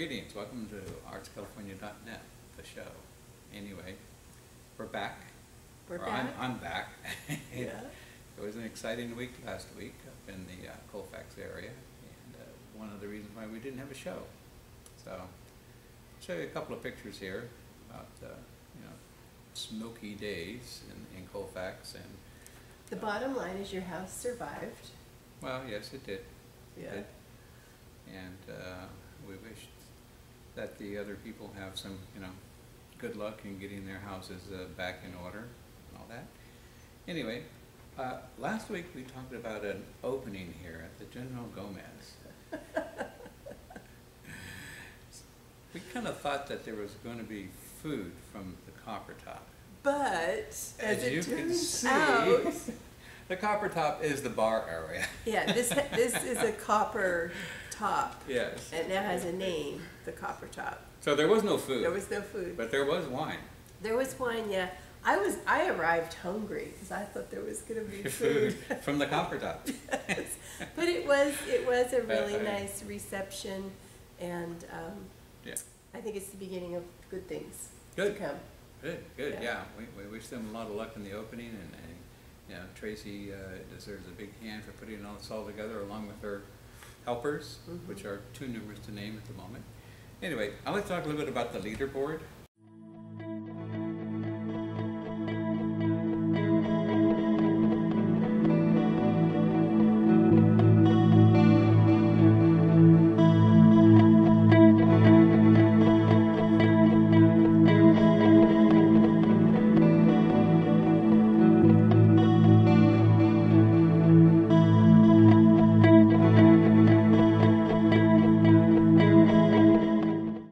Greetings, welcome to artscalifornia.net, the show. Anyway, we're back. We're Or I'm- back. I'm back. Yeah. It was an exciting week last week up in the uh, Colfax area, and uh, one of the reasons why we didn't have a show. So, I'll show you a couple of pictures here about, uh, you know, smoky days in, in Colfax, and, The bottom line is your house survived. well, yes, it did. Yeah. did. And uh, that the other people have some, you know, good luck in getting their houses uh, back in order and all that. Anyway, uh, last week we talked about an opening here at the General Gomez. We kind of thought that there was going to be food from the Copper Top. But as, As it can turns see, out, the Copper Top is the bar area. yeah, this this is a copper top, Yes. and now has a name, the copper top. So there was no food. There was no food. But there was wine. There was wine, yeah. I was I arrived hungry because I thought there was gonna be Food food. from the Copper Top. Yes. But it was it was a really Uh, nice reception, and um, Yeah. I think it's the beginning of good things Good. to come. Good, good, Yeah. yeah. We, we wish them a lot of luck in the opening and, and, you know, Tracy, uh, deserves a big hand for putting all this all together along with her helpers, Mhm. which are too numerous to name at the moment. Anyway, I'd like to talk a little bit about the leaderboard.